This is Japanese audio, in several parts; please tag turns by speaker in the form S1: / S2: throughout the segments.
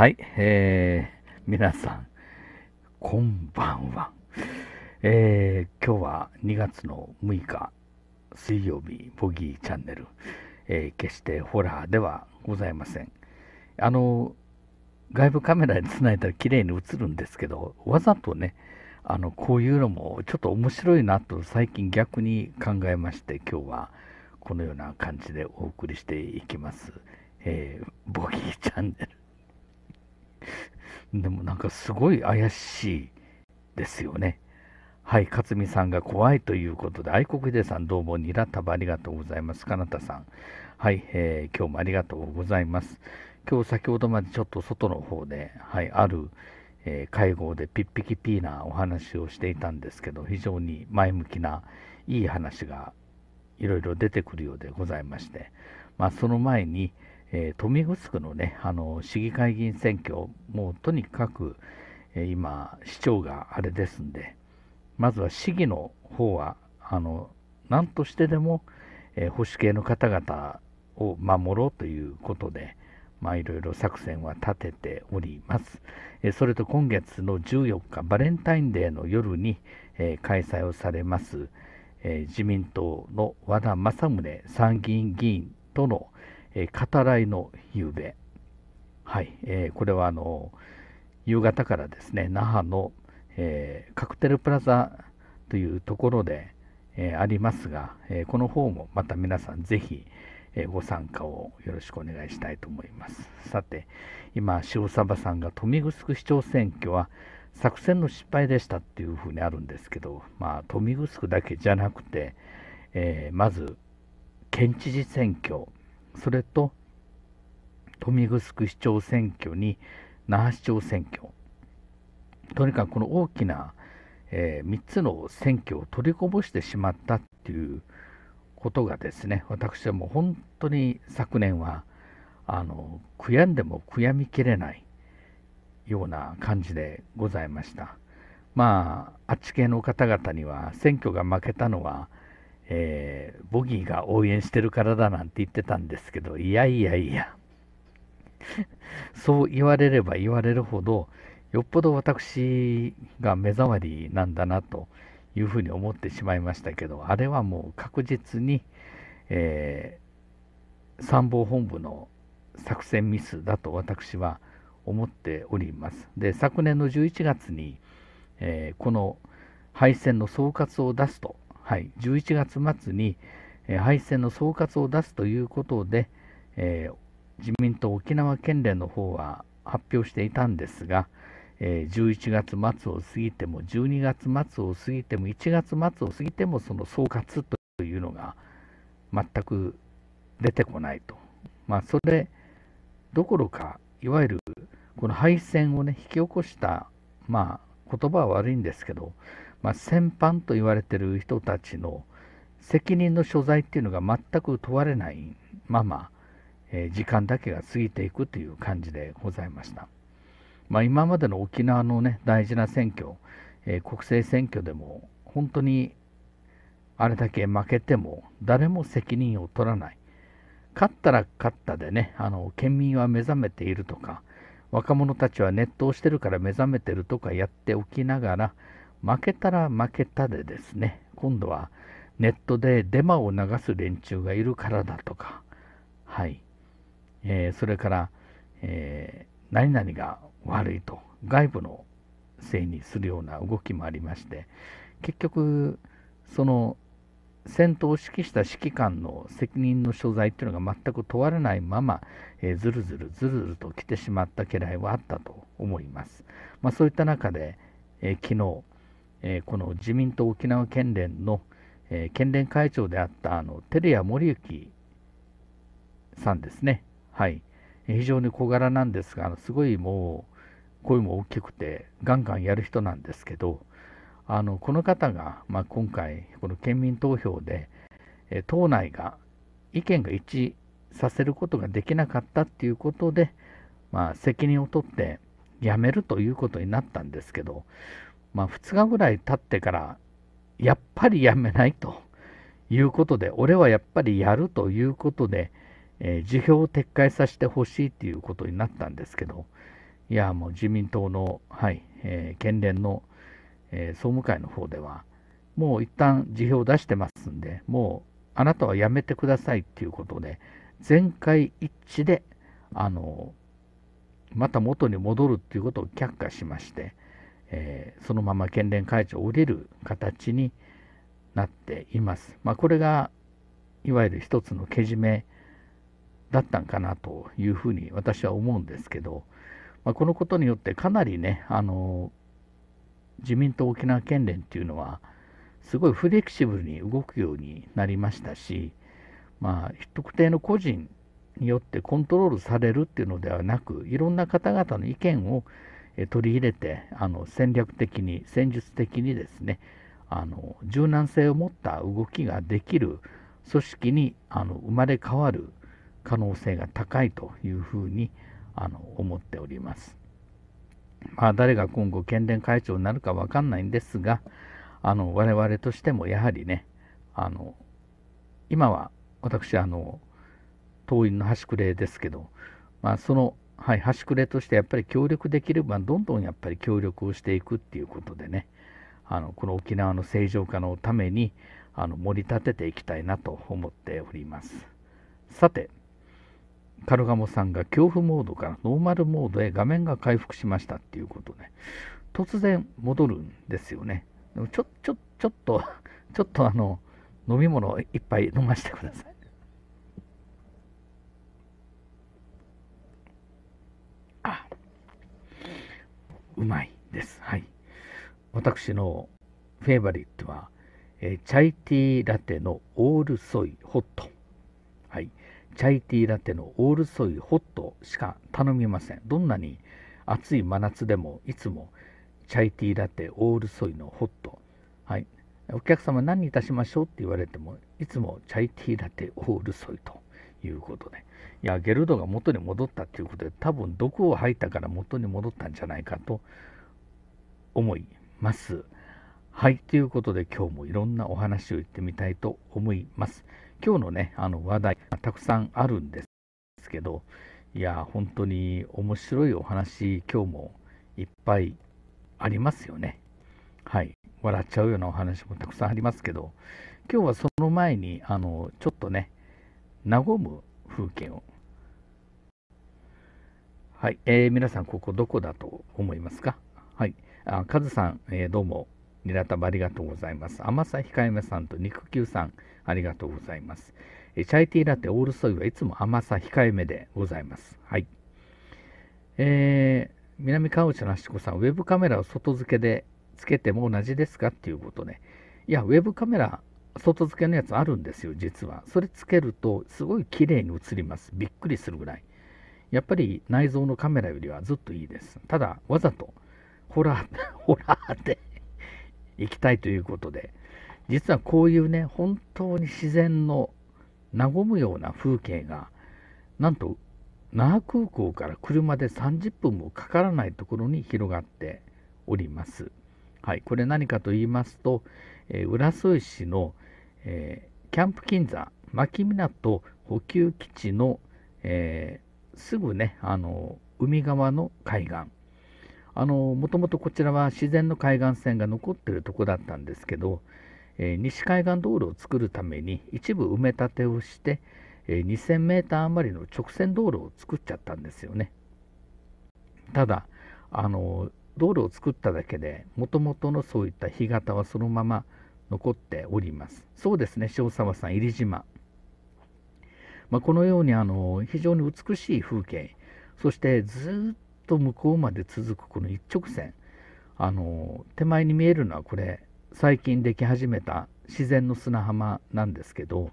S1: はい、えー、皆さん、こんばんは。えー、今日は2月の6日、水曜日、ボギーチャンネル、えー、決してホラーではございません。あの、外部カメラにつないだら綺麗に映るんですけど、わざとね、あの、こういうのもちょっと面白いなと最近逆に考えまして、今日はこのような感じでお送りしていきます。えー、ボギーチャンネル。でもなんかすごい怪しいですよね。はい、勝美さんが怖いということで、愛国秀さんどうもニラ束ありがとうございます。かなたさん。はい、えー、今日もありがとうございます。今日先ほどまでちょっと外の方で、はい、ある、えー、会合でピッピキピーなお話をしていたんですけど、非常に前向きないい話がいろいろ出てくるようでございまして、まあ、その前に、えー、豊見城のね、あの市議会議員選挙、もうとにかく、えー、今、市長があれですんで、まずは市議の方は、あの何としてでも、えー、保守系の方々を守ろうということで、まあ、いろいろ作戦は立てております。えそれと今月の14日、バレンタインデーの夜に、え開催をされます、え自民党の和田政宗参議院議員との、えー、語らいの夕べ、はいえー、これはあの夕方からですね、那覇の、えー、カクテルプラザというところで、え、ありますが、え、この方もまた皆さんぜひ、え、ご参加をよろしくお願いしたいと思います。さて、今、塩サさんが豊見城市長選挙は作戦の失敗でしたっていうふうにあるんですけど、まあ、豊見城だけじゃなくて、え、まず、県知事選挙、それと豊見城市長選挙に那覇市長選挙。とにかくこの大きな、えー、3つの選挙を取りこぼしてしまったっていうことがですね私はもう本当に昨年はあの悔やんでも悔やみきれないような感じでございました。まああっち系の方々には選挙が負けたのはえー、ボギーが応援してるからだなんて言ってたんですけど、いやいやいや、そう言われれば言われるほど、よっぽど私が目障りなんだなというふうに思ってしまいましたけど、あれはもう確実に、えー、参謀本部の作戦ミスだと私は思っております。で、昨年の11月に、えー、この敗戦の総括を出すとはい、11月末に、えー、敗戦の総括を出すということで、えー、自民党沖縄県連の方は発表していたんですが、えー、11月末を過ぎても12月末を過ぎても1月末を過ぎてもその総括というのが全く出てこないと。まあ、それどころかいわゆるこの敗戦をね引き起こしたまあ言葉は悪いんですけどまあ、戦犯と言われてる人たちの責任の所在っていうのが全く問われないまま、えー、時間だけが過ぎていくという感じでございました。まあ、今までの沖縄のね大事な選挙、えー、国政選挙でも本当にあれだけ負けても誰も責任を取らない。勝ったら勝ったでね、あの県民は目覚めているとか、若者たちはネットをしてるから目覚めてるとかやっておきながら、負けたら負けたでですね、今度はネットでデマを流す連中がいるからだとか、はい、えー、それから、えー、何々が悪いと、外部のせいにするような動きもありまして、結局、その戦闘を指揮した指揮官の責任の所在というのが全く問われないまま、えー、ずるずるずるずると来てしまった家来はあったと思います。まあ、そういった中で、えー、昨日、えこの自民党沖縄県連の、え県連会長であったあの照屋森之さんですね。はい。非常に小柄なんですが、すごいもう声も大きくて、ガンガンやる人なんですけど、あのこの方が、まあ、今回、この県民投票で、え党内が意見が一致させることができなかったっていうことで、まあ、責任を取って辞めるということになったんですけど、まあ、2日ぐらい経ってから、やっぱりやめないということで、俺はやっぱりやるということで、えー、辞表を撤回させてほしいということになったんですけど、いや、もう自民党の、はいえー、県連の、えー、総務会の方では、もう一旦辞表を出してますんで、もうあなたは辞めてくださいっていうことで、全会一致で、あのまた元に戻るっていうことを却下しまして、えー、そのまま県連会長を降りる形になっています。まあ、これがいわゆる一つのけじめだったんかなというふうに私は思うんですけど、まあ、このことによってかなりね、あの自民党沖縄県連っていうのは、すごいフレキシブルに動くようになりましたし、まあ、特定の個人によってコントロールされるっていうのではなく、いろんな方々の意見を取り入れて、あの戦略的に、戦術的にですね、あの柔軟性を持った動きができる組織にあの生まれ変わる可能性が高いというふうにあの思っております。まあ、誰が今後県連会長になるか分かんないんですが、あの我々としてもやはりね、あの今は私、あの党員の端くれですけど、まあ、その、はい、端くれとしてやっぱり協力できれば、どんどんやっぱり協力をしていくっていうことでね、あのこの沖縄の正常化のためにあの盛り立てていきたいなと思っております。さて、カルガモさんが恐怖モードからノーマルモードへ画面が回復しましたっていうことで、突然戻るんですよね。ちょ、ちょ、ちょっと、ちょっとあの、飲み物を一杯飲ませてください。あ、うまいです。はい。私のフェイバリットは、え、チャイティーラテのオールソイホット。はい。チャイティーラテのオールソイホットしか頼みません。どんなに暑い真夏でもいつもチャイティーラテオールソイのホット。はい。お客様何にいたしましょうって言われても、いつもチャイティーラテオールソイということで。いや、ゲルドが元に戻ったということで、多分毒を吐いたから元に戻ったんじゃないかと思います。はい。ということで、今日もいろんなお話を言ってみたいと思います。今日のね、あの話題、たくさんあるんですけど、いや、本当に面白いお話、今日もいっぱいありますよね。はい。笑っちゃうようなお話もたくさんありますけど、今日はその前に、あの、ちょっとね、和む風景を。はい。えー、皆さん、ここどこだと思いますか？はい。あ、カズさん、えー、どうも、ニラ玉ありがとうございます。甘さ控えめさんと肉球さん、ありがとうございます。えチャイティーラテオールソイはいつも甘さ控えめでございます。はい。えー、南川内のあしこさん、ウェブカメラを外付けでつけても同じですか？っていうことで、いや、ウェブカメラ、外付けのやつあるんですよ、実は。それつけると、すごい綺麗に映ります。びっくりするぐらい。やっぱり内蔵のカメラよりはずっといいです。ただ、わざと、ホラー、ホラーで行きたいということで、実はこういうね、本当に自然の和むような風景が、なんと那覇空港から車で30分もかからないところに広がっております。はい、これ何かと言いますと、えー、浦添市の、えー、キャンプ金座牧港補給基地の、えー、すぐね、あの海側の海岸。あのもともとこちらは自然の海岸線が残ってるとこだったんですけど、え、西海岸道路を作るために一部埋め立てをして、え、2000メーター余りの直線道路を作っちゃったんですよね。ただ、あの道路を作っただけで、もともとのそういった干潟はそのまま残っております。そうですね、塩沢さん、入島。まあ、このようにあの非常に美しい風景、そしてずっと向こうまで続くこの一直線、あの手前に見えるのはこれ、最近でき始めた自然の砂浜なんですけど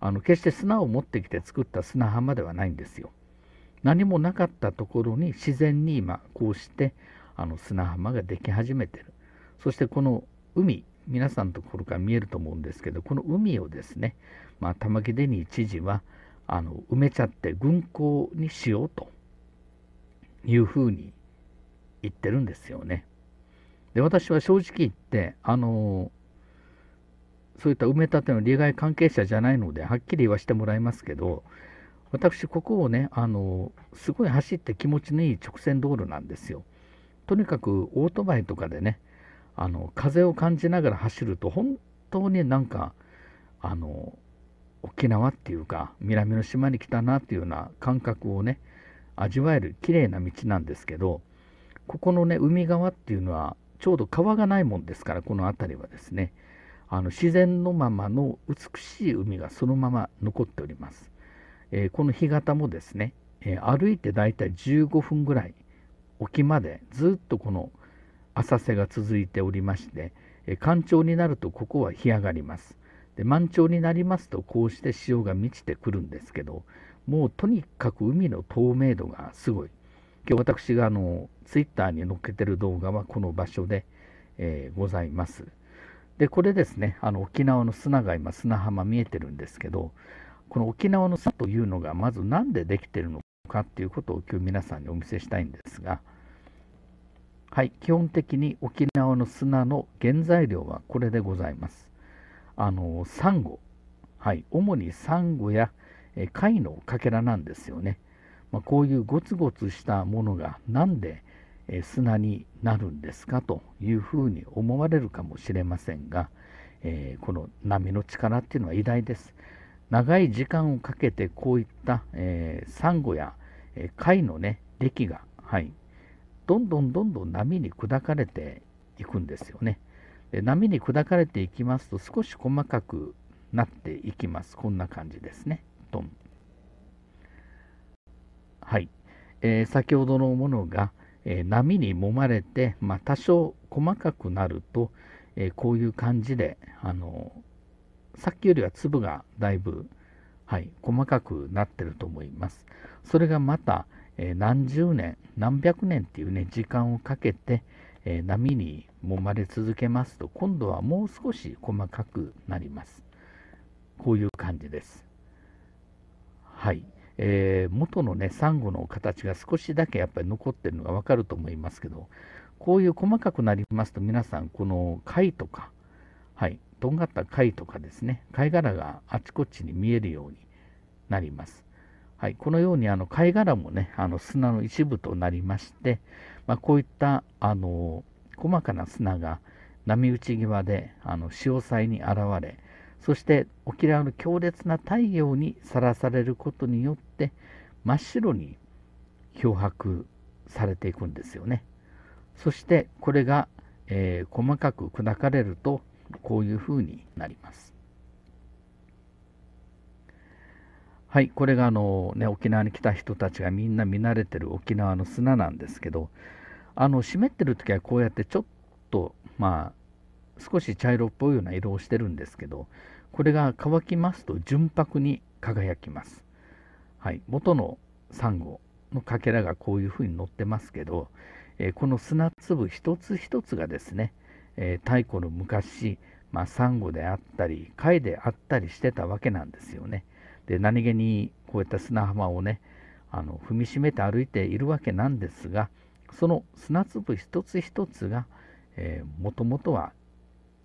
S1: あの決して砂を持ってきて作った砂浜ではないんですよ。何もなかったところに自然に今こうしてあの砂浜ができ始めてる。そしてこの海、皆さんのところから見えると思うんですけど、この海をですね、まあ、玉城デニー知事はあの埋めちゃって軍港にしようというふうに言ってるんですよね。で私は正直言ってあのそういった埋め立ての利害関係者じゃないのではっきり言わせてもらいますけど私、ここをね、あの、すごい走って気持ちのいい直線道路なんですよ。とにかくオートバイとかでね、あの、風を感じながら走ると、本当になんか、あの、沖縄っていうか、南の島に来たなっていうような感覚をね、味わえる綺麗な道なんですけど、ここのね、海側っていうのは、ちょうど川がないもんですから、この辺りはですね、あの自然のままの美しい海がそのまま残っております。えー、この干潟もですね、えー、歩いてだいたい15分ぐらい沖までずっとこの浅瀬が続いておりまして、え、干潮になるとここは干上がります。で満潮になりますとこうして潮が満ちてくるんですけどもうとにかく海の透明度がすごい今日私があのツイッターに載っけてる動画はこの場所で、えー、ございます。で、これですね、あの沖縄の砂が今、砂浜見えてるんですけど、この沖縄の砂というのがまず何でできてるのかっていうことを今日皆さんにお見せしたいんですが、はい、基本的に沖縄の砂の原材料はこれでございます。あの、サンゴ。はい、主にサンゴやえ貝のかけらなんですよね。まあ、こういうゴツゴツしたものがなんで砂になるんですかというふうに思われるかもしれませんが、えー、この波の力っていうのは偉大です。長い時間をかけてこういった、えー、サンゴや、えー、貝のね、歴が、はい、どんどんどんどん波に砕かれていくんですよね。で波に砕かれていきますと少し細かくなっていきます。こんな感じですね。トン。はい。えー、先ほどのものが、えー、波に揉まれて、まあ、多少細かくなると、えー、こういう感じで、あのさっきよりは粒がだいぶ、はい、細かくなってると思います。それがまた、え何十年、何百年っていうね、時間をかけて、え波に揉まれ続けますと、今度はもう少し細かくなります。こういう感じです。はい。えー、元のね、サンゴの形が少しだけやっぱり残ってるのがわかると思いますけど、こういう細かくなりますと皆さん、この貝とか、はい、とんがった貝とかですね、貝殻があちこちに見えるようになります。はい、このようにあの貝殻もね、あの砂の一部となりまして、まあ、こういったあの細かな砂が波打ち際であの潮騒に現れ、そして沖縄の強烈な太陽にさらされることによって真っ白に漂白されていくんですよね。そしてこれが、えー、細かく砕かれるとこういうふうになります。はい、これがあの、ね、沖縄に来た人たちがみんな見慣れてる沖縄の砂なんですけどあの湿ってる時はこうやってちょっとまあ少し茶色っぽいような色をしてるんですけど、これが乾きますと純白に輝きます。はい、元のサンゴのかけらがこういうふうに載ってますけど、えー、この砂粒一つ一つがですね、えー、太古の昔、まあ、サンゴであったり貝であったりしてたわけなんですよね。で何気にこういった砂浜をねあの踏みしめて歩いているわけなんですがその砂粒一つ一つがもともとは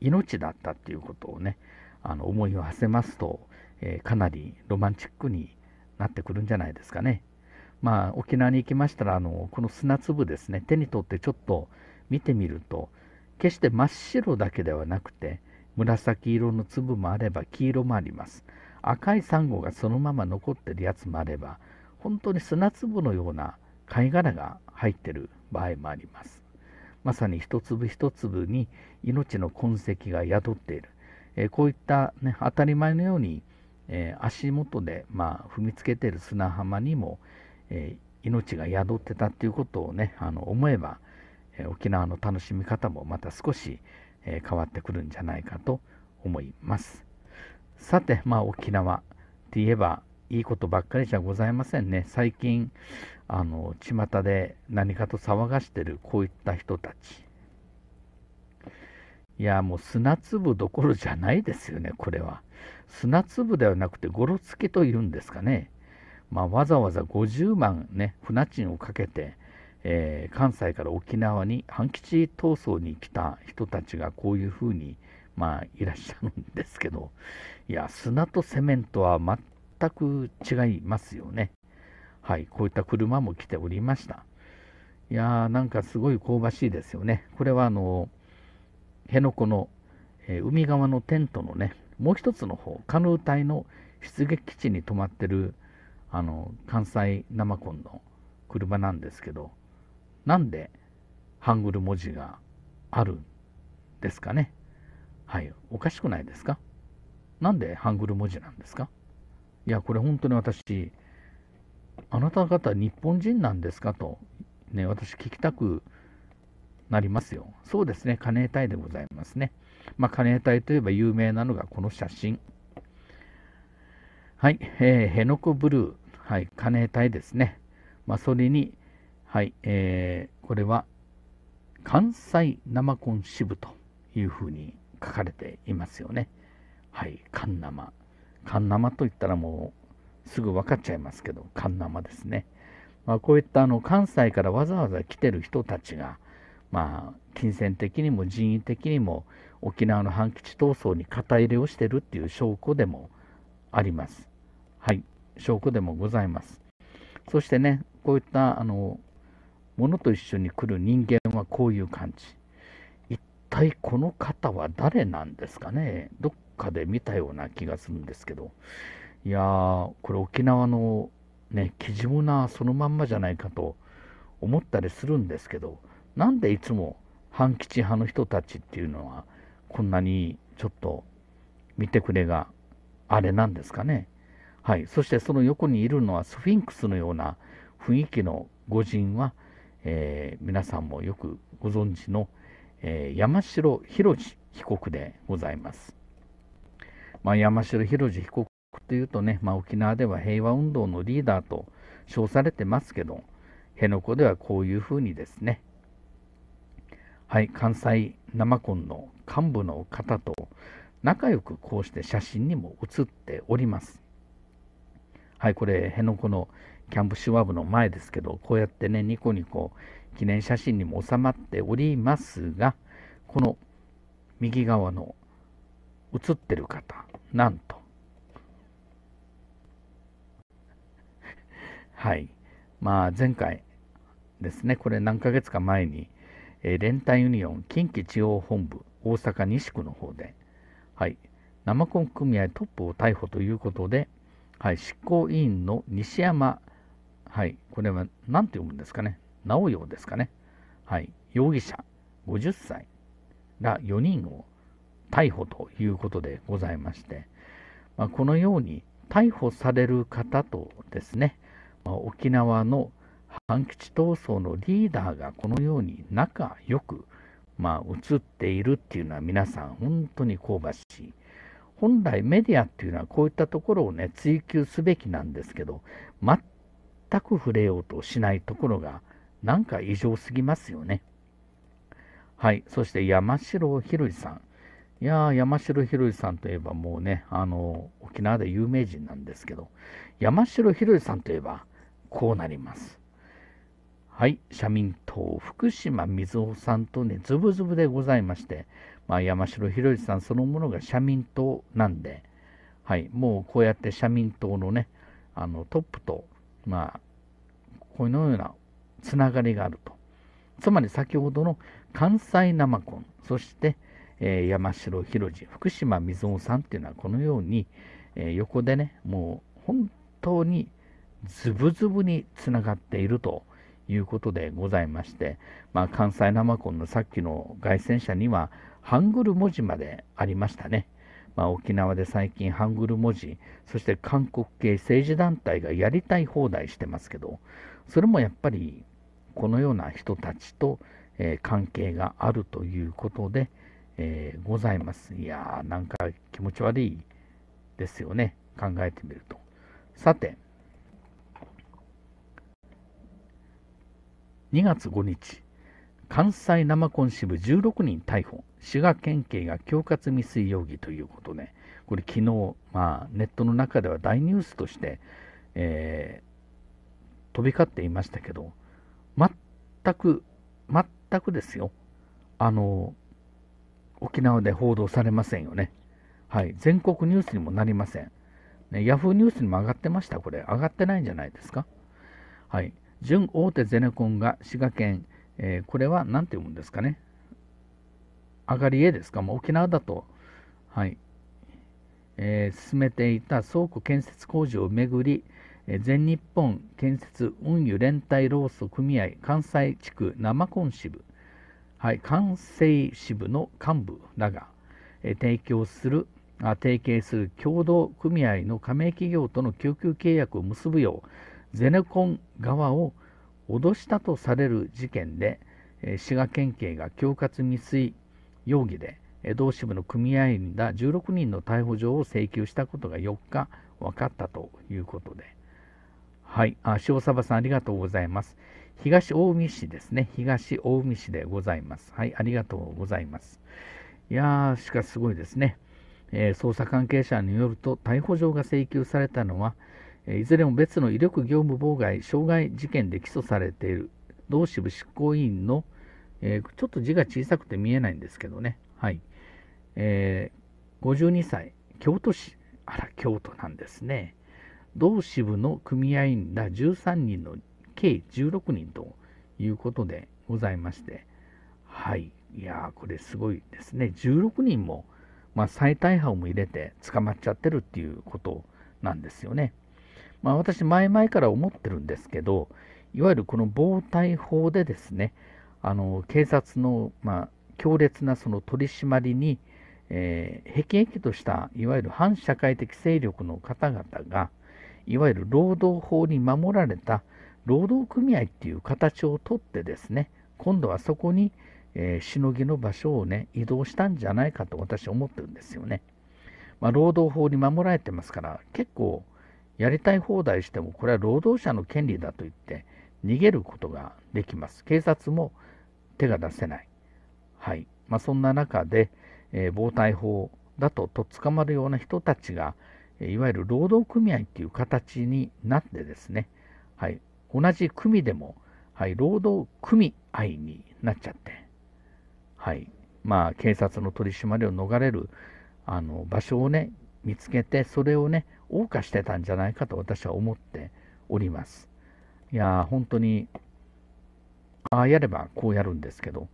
S1: 命だったっていうことをねあの思いを馳せますと、えー、かなりロマンチックになってくるんじゃないですかね。まあ沖縄に行きましたらあのこの砂粒ですね手に取ってちょっと見てみると決して真っ白だけではなくて紫色の粒もあれば黄色もあります赤いサンゴがそのまま残ってるやつもあれば本当に砂粒のような貝殻が入ってる場合もあります。まさに一粒一粒に命の痕跡が宿っている、えー、こういった、ね、当たり前のように、えー、足元で、まあ、踏みつけてる砂浜にも、えー、命が宿ってたっていうことをねあの思えば、え沖縄の楽しみ方もまた少し、え変わってくるんじゃないかと思います。さて、まあ、沖縄って言えばいいことばっかりじゃございませんね。最近あの巷で何かと騒がしてるこういった人たち。いやもう砂粒どころじゃないですよねこれは。砂粒ではなくてゴロつきというんですかね。まあ、わざわざ50万ね船賃をかけて、えー、関西から沖縄に半吉闘争に来た人たちがこういうふうにまあいらっしゃるんですけどいや砂とセメントは全く違いますよね。はい、こういった車も来ておりました。いやー、なんかすごい香ばしいですよね。これはあの、辺野古の、えー、海側のテントのね、もう一つの方、カヌー隊の出撃基地に止まってる、あの、関西生コンの車なんですけど、なんでハングル文字があるんですかね。はい、おかしくないですか？なんでハングル文字なんですか？いや、これ本当に私、あなた方日本人なんですか？と、ね、私聞きたくなりますよ。そうですね、カネータイでございますね。まあ、カネータイといえば有名なのがこの写真。はい、えー、ヘノコブルー、はい、カネータイですね。まあ、それに、はい、えー、これは関西生コン支部というふうに書かれていますよね。はい、カン生。カン生といったらもうすぐ分かっちゃいますけど、カン生ですね。まあ、こういったあの関西からわざわざ来てる人たちが、まあ、金銭的にも人為的にも沖縄の反基地闘争に肩入れをしてるっていう証拠でもあります。はい、証拠でもございます。そしてね、こういったあのものと一緒に来る人間はこういう感じ。体この方は誰なんですかね？どっかで見たような気がするんですけど。いやー、これ沖縄のね、キジムナそのまんまじゃないかと思ったりするんですけど、なんでいつも反基地派の人たちっていうのは、こんなにちょっと見てくれがあれなんですかね？はい。そしてその横にいるのはスフィンクスのような雰囲気の御人は、えー、皆さんもよくご存知の、え、山城博被告でございます。まあ、山城博被告というとね、まあ、沖縄では平和運動のリーダーと称されてますけど、辺野古ではこういうふうにですね、はい、関西生コンの幹部の方と仲良くこうして写真にも写っております。はい、これ、辺野古のキャンプシュワブの前ですけど、こうやってね、ニコニコ記念写真にも収まっておりますが、この右側の写ってる方、なんと、はい、まあ前回ですね、これ何ヶ月か前に、えー、連帯ユニオン近畿地方本部大阪西区の方で、はい、生コン組合トップを逮捕ということで、はい、執行委員の西山はい、これは何て読むんですかね、直陽ですかね、はい、容疑者50歳ら4人を逮捕ということでございまして、まあ、このように逮捕される方とですね、まあ、沖縄の反基地闘争のリーダーがこのように仲良く、まあ、映っているっていうのは皆さん本当に香ばしい。本来メディアっていうのはこういったところをね追求すべきなんですけど全全く触れようとしないところがなんか異常すぎますよね。はい。そして山城博さん。いやー、山城博さんといえばもうね、あの、沖縄で有名人なんですけど、山城博さんといえばこうなります。はい。社民党、福島水尾さんとね、ズブズブでございまして、まあ、山城博さんそのものが社民党なんで、はい。もうこうやって社民党のね、あのトップとまあ、このようなつながりがあると。つまり先ほどの関西生コン、そして、えー、山城博次、福島水尾さんっていうのはこのように、えー、横でね、もう本当にズブズブにつながっているということでございまして、まあ、関西生コンのさっきの凱旋者にはハングル文字までありましたね。まあ、沖縄で最近ハングル文字、そして韓国系政治団体がやりたい放題してますけど、それもやっぱりこのような人たちと、え、関係があるということで、えー、ございます。いやー、なんか気持ち悪いですよね。考えてみると。さて、2月5日、関西生コン支部16人逮捕。滋賀県警が恐喝未遂容疑ということで、これ昨日、まあ、ネットの中では大ニュースとして、えー、飛び交っていましたけど、全く、全くですよ。あの、沖縄で報道されませんよね。はい。全国ニュースにもなりません。ね、ヤフーニュースにも上がってました、これ。上がってないんじゃないですか。はい。準大手ゼネコンが滋賀県、えー、これは何て読むんですかね。上がり絵ですか、もう沖縄だと、はい、えー、進めていた倉庫建設工事をめぐり、全日本建設運輸連帯労組組合関西地区生コン支部、はい、関西支部の幹部らが、提供する提携する共同組合の加盟企業との供給契約を結ぶようゼネコン側を脅したとされる事件で、滋賀県警が恐喝未遂容疑で同支部の組合員ら16人の逮捕状を請求したことが4日分かったということで。はい、あ塩サさんありがとうございます。東近江市ですね。東近江市でございます。はい、ありがとうございます。いやー、しかしすごいですね。えー、捜査関係者によると、逮捕状が請求されたのは、えー、いずれも別の威力業務妨害、傷害事件で起訴されている同支部執行委員の、えー、ちょっと字が小さくて見えないんですけどね。はい。えー、52歳、京都市、あら、京都なんですね。同支部の組合員ら13人の計16人ということでございまして、はい。いや、これすごいですね。16人も、まあ、再逮捕も入れて捕まっちゃってるっていうことなんですよね。まあ、私、前々から思ってるんですけど、いわゆるこの暴対法でですね、あの警察の、まあ、強烈なその取り締まりに、えー、辟易としたいわゆる反社会的勢力の方々がいわゆる労働法に守られた労働組合っていう形をとってですね今度はそこに、えー、しのぎの場所をね移動したんじゃないかと私は思ってるんですよね。まあ、労働法に守られてますから結構やりたい放題してもこれは労働者の権利だと言って逃げることができます。警察も手が出せない。はいまあ、そんな中で、えー、防体法だととっ捕まるような人たちが、いわゆる労働組合っていう形になってですね、はい、同じ組でも、はい、労働組合になっちゃって、はいまあ、警察の取り締まりを逃れるあの場所をね、見つけて、それをね、謳歌してたんじゃないかと私は思っております。いや本当に、ああやればこうやるんですけど、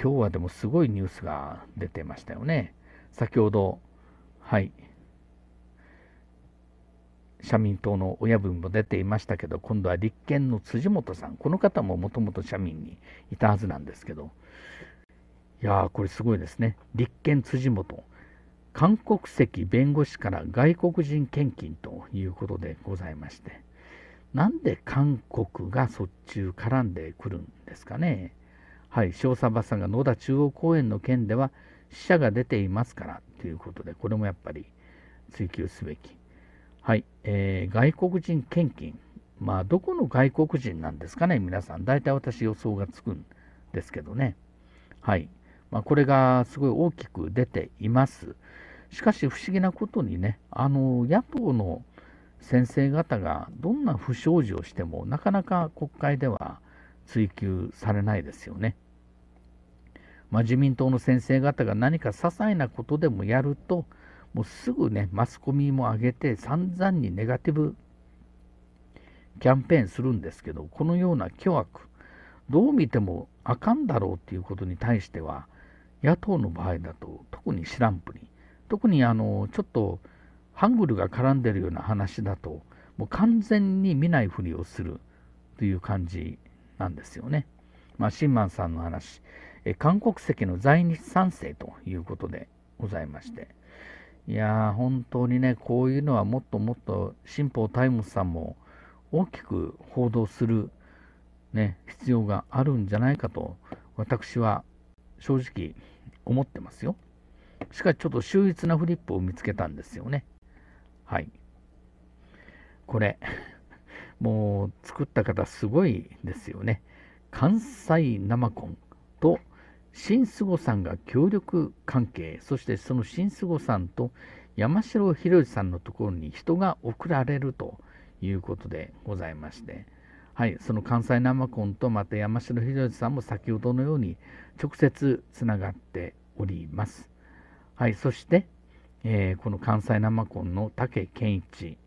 S1: 今日はでもすごいニュースが出てましたよね。先ほど、はい、社民党の親分も出ていましたけど、今度は立憲の辻元さん、この方ももともと社民にいたはずなんですけど、いやー、これすごいですね。立憲辻元、韓国籍弁護士から外国人献金ということでございまして、なんで韓国がそっちゅう絡んでくるんですかね。はい、塩サバさんが野田中央公園の件では死者が出ていますからということで、これもやっぱり追及すべき。はい、えー、外国人献金。まあ、どこの外国人なんですかね、皆さん。大体私予想がつくんですけどね。はい。まあ、これがすごい大きく出ています。しかし不思議なことにね、あの、野党の先生方がどんな不祥事をしても、なかなか国会では追及されないですよね。まあ、自民党の先生方が何か些細なことでもやると、もうすぐね、マスコミも上げて散々にネガティブキャンペーンするんですけど、このような巨悪、どう見てもあかんだろうっていうことに対しては、野党の場合だと特に知らんぷり、特にあのちょっとハングルが絡んでるような話だと、もう完全に見ないふりをするという感じなんですよね。まあ、シンマンさんの話、え韓国籍の在日3世ということでございまして、いやー、本当にね、こういうのはもっともっと新報タイムズさんも大きく報道する、ね、必要があるんじゃないかと、私は正直思ってますよ。しかしちょっと秀逸なフリップを見つけたんですよね。はい。これ、もう作った方すごいですよね。関西生コンと新菅さんが協力関係、そしてその新菅さんと山城宏さんのところに人が送られるということでございまして、はい、その関西生コンとまた山城宏さんも先ほどのように直接つながっております。はい、そして、えー、この関西生コンの武健一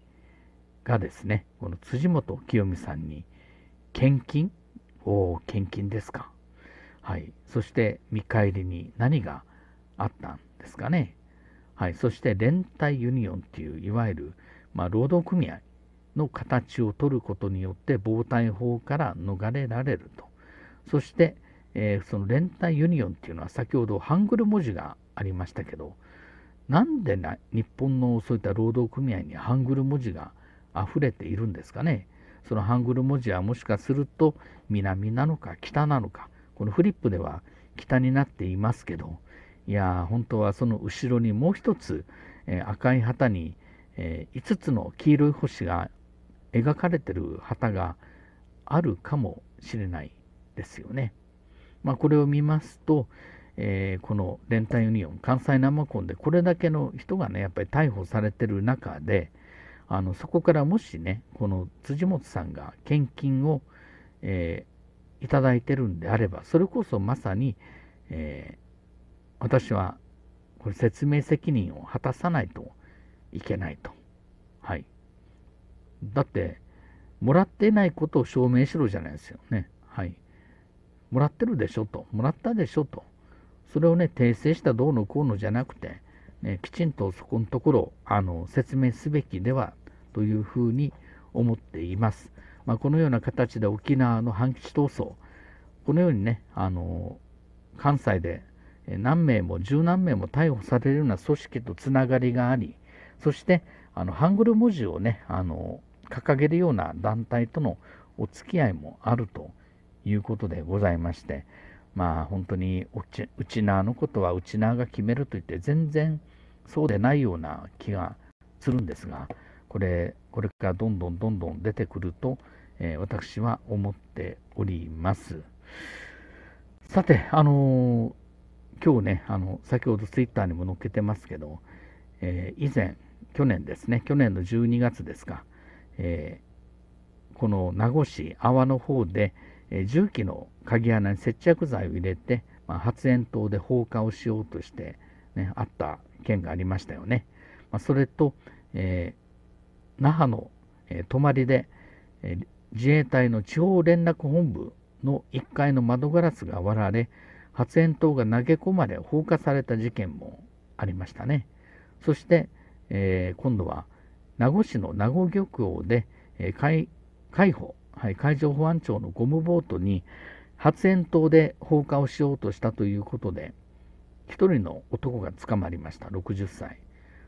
S1: がですね、この辻元清美さんに献金？お献金ですか。はい。そして見返りに何があったんですかね。はい。そして連帯ユニオンっていう、いわゆる、まあ、労働組合の形を取ることによって暴対法から逃れられると。そして、えー、その連帯ユニオンっていうのは先ほどハングル文字がありましたけど、なんでな日本のそういった労働組合にハングル文字が溢れているんですかね。そのハングル文字はもしかすると南なのか北なのか、このフリップでは北になっていますけど、いや本当はその後ろにもう一つ、えー、赤い旗に、えー、5つの黄色い星が描かれてる旗があるかもしれないですよね。まあ、これを見ますと、えー、この連帯ユニオン、関西生コンでこれだけの人がね、やっぱり逮捕されてる中で、あのそこからもしね、この辻元さんが献金を、えー、いただいてるんであれば、それこそまさに、えー、私はこれ説明責任を果たさないといけないと。はい。だって、もらってないことを証明しろじゃないですよね。はい。もらってるでしょと。もらったでしょと。それをね、訂正したどうのこうのじゃなくて、ね、きちんとそこのところあの説明すべきではというふうに思っています。まあ、このような形で沖縄の反基地闘争、このようにね、あの関西で何名も十何名も逮捕されるような組織とつながりがあり、そしてあのハングル文字をね、あの掲げるような団体とのお付き合いもあるということでございまして、まあ本当に内縄のことは内縄が決めると言って全然そうでないような気がするんですが、これ、これからどんどんどんどん出てくると、えー、私は思っております。さて、あのー、今日ね、あの先ほどツイッターにも載っけてますけど、えー、以前、去年ですね、去年の12月ですか、えこの名護市阿波の方で、え重機の鍵穴に接着剤を入れて、まあ、発煙筒で放火をしようとして、ね、あった件がありましたよね。まあ、それと、え、那覇の、え、泊まりで、え、自衛隊の地方連絡本部の1階の窓ガラスが割られ、発煙筒が投げ込まれ放火された事件もありましたね。そして、えー、今度は名護市の名護漁港で、えー、海海保、はい、海上保安庁のゴムボートに発煙筒で放火をしようとしたということで、1人の男が捕まりました、60歳。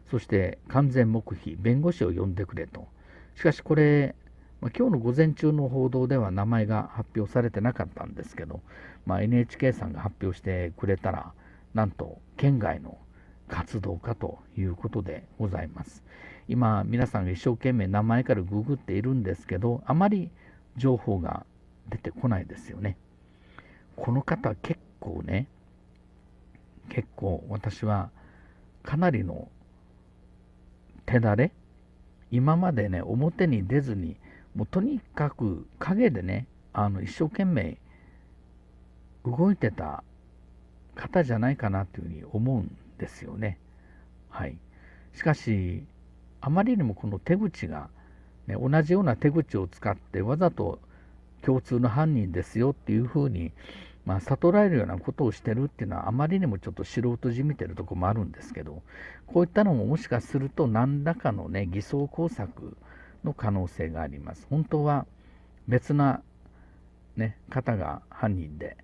S1: そして完全黙秘、弁護士を呼んでくれと。しかしこれ、ま、今日の午前中の報道では名前が発表されてなかったんですけど、まあ、NHK さんが発表してくれたら、なんと県外の活動家ということでございます。今、皆さんが一生懸命名前からググっているんですけど、あまり情報が出てこないですよね。この方結構ね、結構私はかなりの手だれ今までね表に出ずにもうとにかく陰でねあの一生懸命動いてた方じゃないかなというふうに思うんですよね。はい。しかしあまりにもこの手口が、ね、同じような手口を使ってわざと共通の犯人ですよっていうふうにまあ、悟られるようなことをしてるっていうのはあまりにもちょっと素人じみてるとこもあるんですけどこういったのももしかすると何らかのね偽装工作の可能性があります。本当は別な、ね、方が犯人で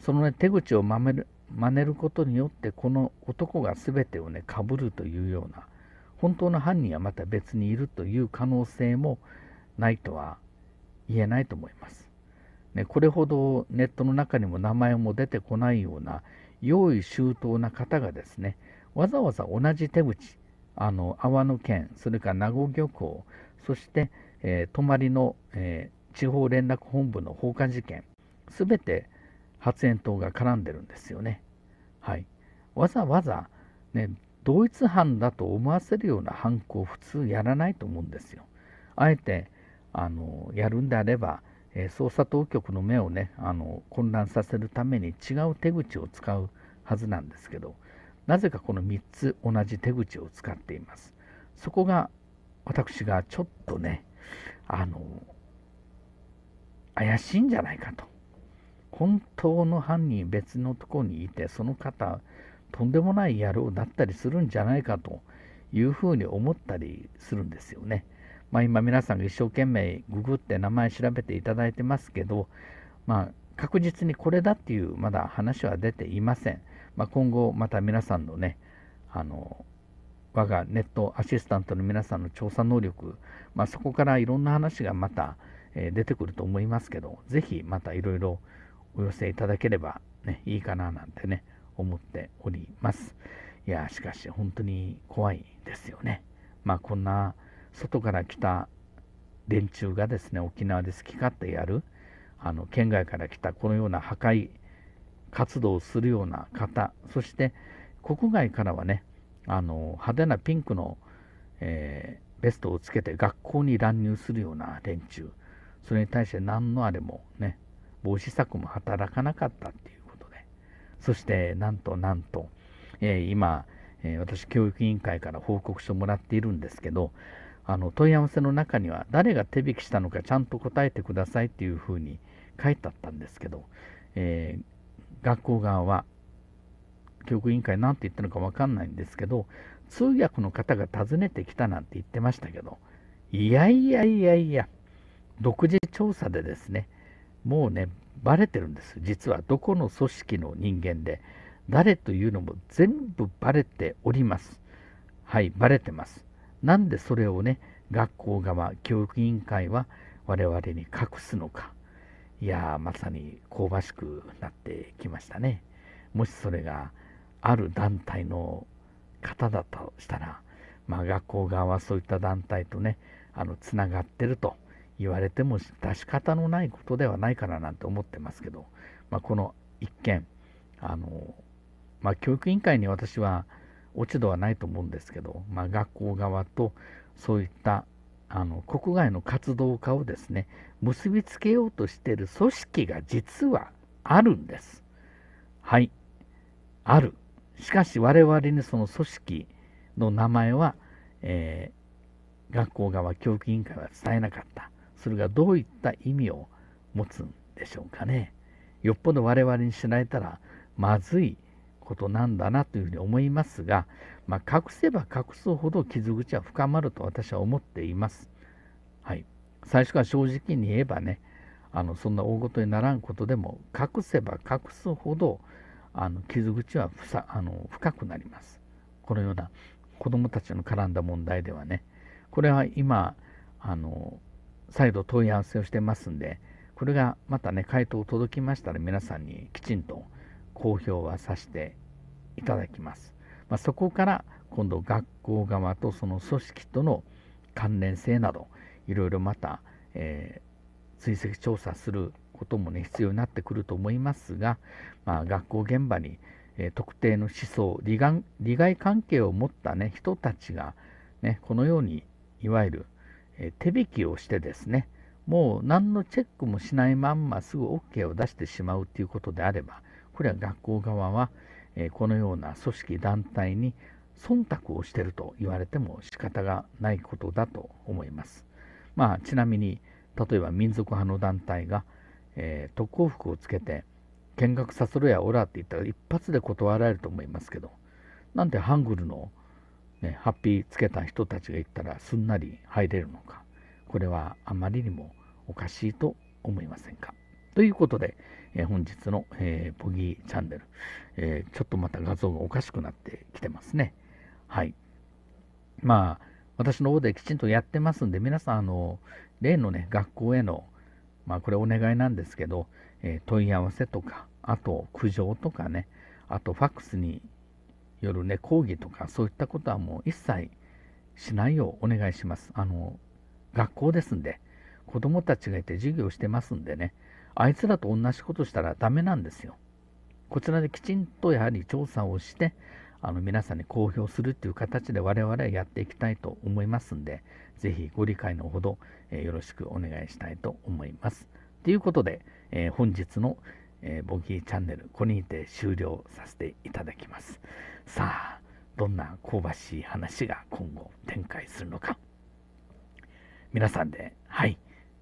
S1: その、ね、手口を真似る真似ることによってこの男が全てをねかぶるというような本当の犯人はまた別にいるという可能性もないとは言えないと思います。ね、これほどネットの中にも名前も出てこないような用意周到な方がですねわざわざ同じ手口あの阿波の県それから名護漁港そして、えー、泊まりの、えー、地方連絡本部の放火事件すべて発煙筒が絡んでるんですよね。はい、わざわざ、ね、同一犯だと思わせるような犯行を普通やらないと思うんですよ。あえてあのやるんであればえ捜査当局の目をねあの混乱させるために違う手口を使うはずなんですけどなぜかこの3つ同じ手口を使っています。そこが私がちょっとね、あの、怪しいんじゃないかと。本当の犯人別のとこにいて、その方、とんでもない野郎だったりするんじゃないかというふうに思ったりするんですよね。まあ、今皆さんが一生懸命ググって名前調べていただいてますけど、まあ、確実にこれだっていうまだ話は出ていません。まあ、今後また皆さんのね、あの我がネットアシスタントの皆さんの調査能力、まあ、そこからいろんな話がまた、え、出てくると思いますけど、ぜひまたいろいろお寄せいただければ、ね、いいかななんてね、思っております。いや、しかし本当に怖いですよね。まあこんな外から来た連中がですね、沖縄で好き勝手やる、あの県外から来たこのような破壊活動をするような方、そして国外からはね、あの派手なピンクの、えー、ベストをつけて学校に乱入するような連中、それに対して何のあれもね、防止策も働かなかったっていうことで、そしてなんとなんと、えー、今、えー、私、教育委員会から報告書をもらっているんですけど、あの問い合わせの中には誰が手引きしたのかちゃんと答えてくださいっていうふうに書いてあったんですけど、えー、学校側は教育委員会何て言ったのか分かんないんですけど通訳の方が訪ねてきたなんて言ってましたけどいやいやいやいや独自調査でですねもうねバレてるんです実はどこの組織の人間で誰というのも全部バレておりますはいバレてますなんでそれをね、学校側、教育委員会は我々に隠すのか。いや、まさに香ばしくなってきましたね。もしそれがある団体の方だとしたら、まあ、学校側はそういった団体とね、あのつながってると言われても出し方のないことではないかななんて思ってますけど、まあ、この一件、あのまあ、教育委員会に私は落ち度はないと思うんですけど、まあ、学校側とそういったあの国外の活動家をですね結びつけようとしている組織が実はあるんです。はい、ある。しかし我々にその組織の名前は、えー、学校側、教育委員会は伝えなかった。それがどういった意味を持つんでしょうかね。よっぽど我々に知られたらまずいことなんだなというふうに思いますが、まあ、隠せば隠すほど傷口は深まると私は思っています。はい、最初から正直に言えばね、あのそんな大事にならんことでも隠せば隠すほどあの傷口はふさあの深くなります。このような子どもたちの絡んだ問題ではね、これは今、あの再度問い合わせをしてますんで、これがまたね、回答届きましたら皆さんにきちんと公表はさせていただきます。まあ、そこから今度学校側とその組織との関連性などいろいろまた、えー、追跡調査することもね必要になってくると思いますが、まあ、学校現場に、え、特定の思想利害利害関係を持ったね人たちが、ね、このようにいわゆる、え、手引きをしてですねもう何のチェックもしないまんますぐ OK を出してしまうということであればこれは学校側は、えこのような組織団体に忖度をしていると言われても仕方がないことだと思います。まあ、ちなみに例えば民族派の団体が、えー、特攻服をつけて見学させろやオラって言ったら一発で断られると思いますけどなんでハングルの、ね、ハッピーつけた人たちが言ったらすんなり入れるのかこれはあまりにもおかしいと思いませんか？ということで、えー、本日の、えー、ポギーチャンネル、えー、ちょっとまた画像がおかしくなってきてますね。はい。まあ、私の方できちんとやってますんで、皆さん、あの、例のね、学校への、まあ、これお願いなんですけど、え問い合わせとか、あと苦情とかね、あとファックスによるね、講義とか、そういったことはもう一切しないようお願いします。あの、学校ですんで、子供たちがいて授業してますんでね、あいつらと同じことしたらダメなんですよ。こちらできちんとやはり調査をして、あの皆さんに公表するっていう形で我々はやっていきたいと思いますんで、ぜひご理解のほど、えー、よろしくお願いしたいと思います。ということで、えー、本日の、えー、ボギーチャンネル、ここにて終了させていただきます。さあ、どんな香ばしい話が今後展開するのか、皆さんで、はい、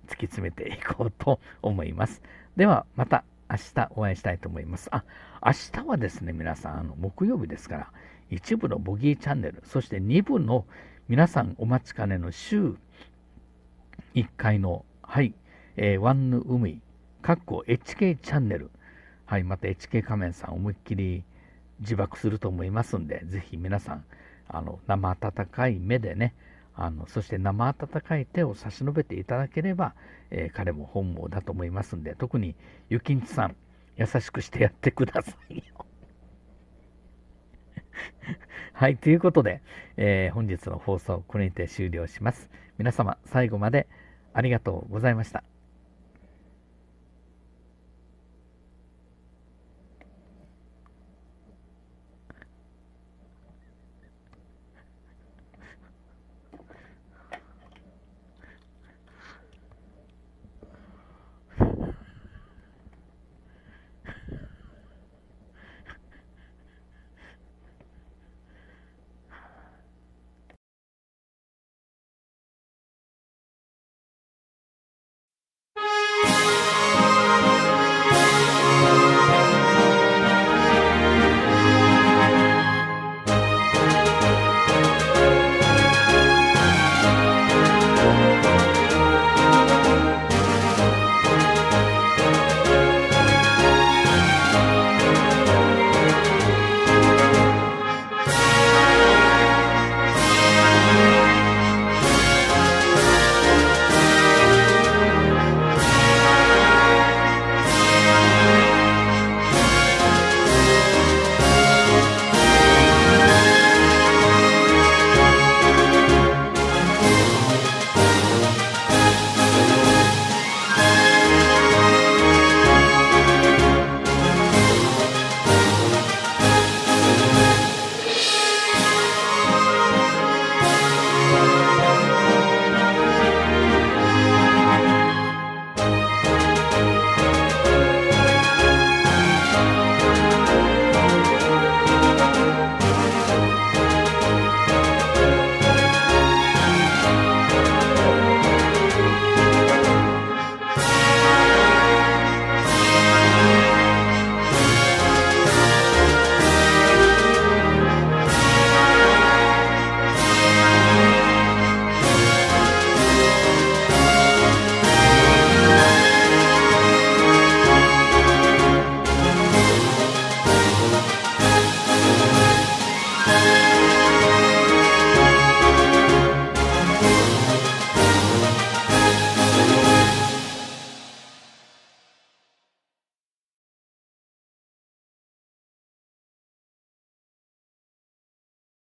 S1: 突き詰めていこうと思います。では、また明日お会いしたいと思います。あ、明日はですね、皆さん、あの木曜日ですから、一部のボギーチャンネル、そして二部の皆さんお待ちかねの週1回の、はい、えー、ワンヌウミ、かっこ HK チャンネル、はい、また HK 仮面さん思いっきり自爆すると思いますんで、ぜひ皆さん、あの生温かい目でね、あのそして生温かい手を差し伸べていただければ、えー、彼も本望だと思いますんで、特にゆきんちさん、優しくしてやってくださいよ。はい、ということで、えー、本日の放送、これにて終了します。皆様、最後までありがとうございました。